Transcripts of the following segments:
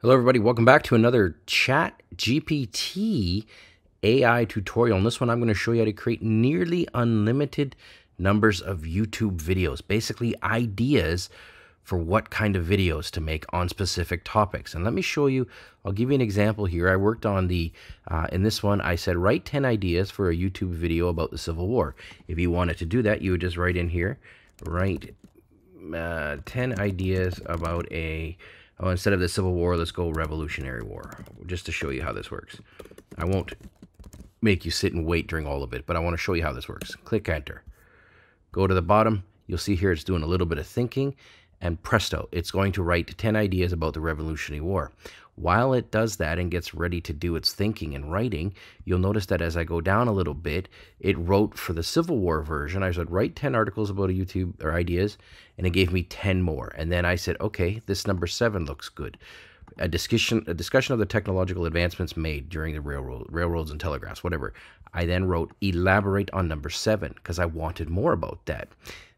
Hello, everybody. Welcome back to another Chat GPT AI tutorial. In this one, I'm going to show you how to create nearly unlimited numbers of YouTube videos, basically ideas for what kind of videos to make on specific topics. And let me show you, I'll give you an example here. I worked on the, uh, in this one, I said, write 10 ideas for a YouTube video about the Civil War. If you wanted to do that, you would just write in here, write uh, 10 ideas about a Oh, instead of the Civil War, let's go Revolutionary War, just to show you how this works. I won't make you sit and wait during all of it, but I want to show you how this works. Click Enter. Go to the bottom. You'll see here it's doing a little bit of thinking, and presto, it's going to write 10 ideas about the Revolutionary War. While it does that and gets ready to do its thinking and writing, you'll notice that as I go down a little bit, it wrote for the Civil War version. I said, write 10 articles about a YouTube or ideas, and it gave me 10 more. And then I said, okay, this number seven looks good. A discussion, a discussion of the technological advancements made during the railroad, railroads and telegraphs, whatever. I then wrote elaborate on number seven because I wanted more about that.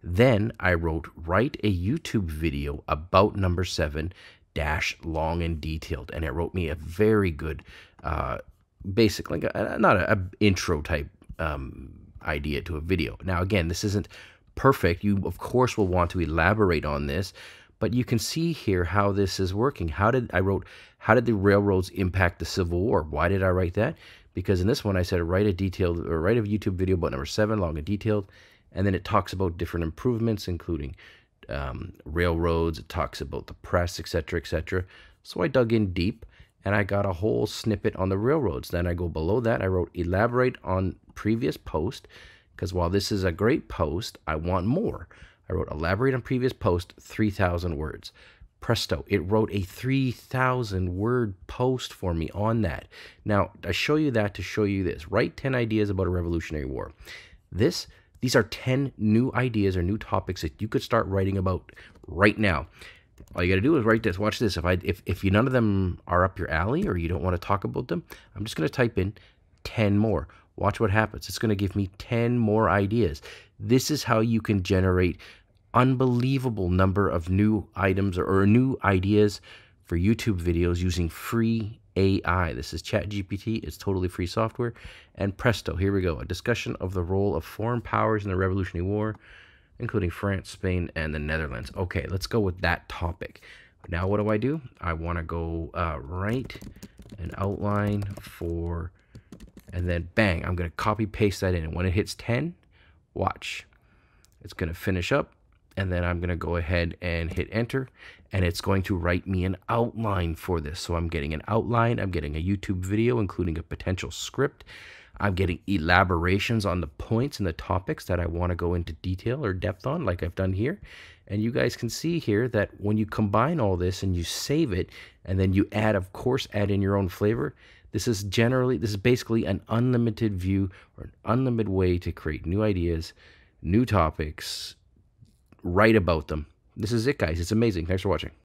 Then I wrote write a YouTube video about number seven dash long and detailed and it wrote me a very good uh basic like not a, a intro type um idea to a video now again this isn't perfect you of course will want to elaborate on this but you can see here how this is working how did i wrote how did the railroads impact the civil war why did i write that because in this one i said write a detailed or write a youtube video about number seven long and detailed and then it talks about different improvements including um, railroads, it talks about the press, etc., etc. So I dug in deep and I got a whole snippet on the railroads. Then I go below that, I wrote elaborate on previous post because while this is a great post, I want more. I wrote elaborate on previous post, 3,000 words. Presto, it wrote a 3,000 word post for me on that. Now, I show you that to show you this. Write 10 ideas about a Revolutionary War. This these are 10 new ideas or new topics that you could start writing about right now. All you got to do is write this. Watch this. If I if if none of them are up your alley or you don't want to talk about them, I'm just going to type in 10 more. Watch what happens. It's going to give me 10 more ideas. This is how you can generate unbelievable number of new items or, or new ideas for YouTube videos using free AI. This is ChatGPT. It's totally free software. And presto, here we go. A discussion of the role of foreign powers in the Revolutionary War, including France, Spain, and the Netherlands. Okay, let's go with that topic. Now, what do I do? I want to go uh, write an outline for, and then bang, I'm going to copy paste that in. And when it hits 10, watch. It's going to finish up and then I'm going to go ahead and hit enter and it's going to write me an outline for this. So I'm getting an outline, I'm getting a YouTube video including a potential script. I'm getting elaborations on the points and the topics that I want to go into detail or depth on like I've done here. And you guys can see here that when you combine all this and you save it and then you add of course add in your own flavor, this is generally this is basically an unlimited view or an unlimited way to create new ideas, new topics, write about them. This is it, guys. It's amazing. Thanks for watching.